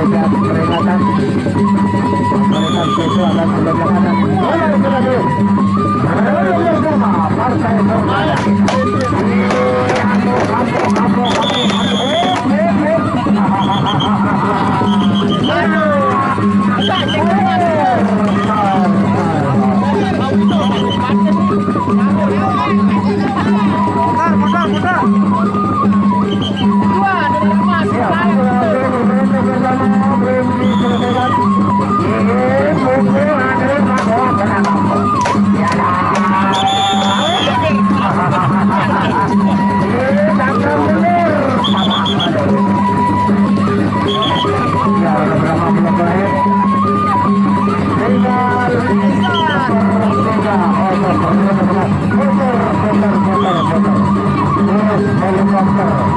sesuatu akan kebijakan. Mulai lagi. Mulai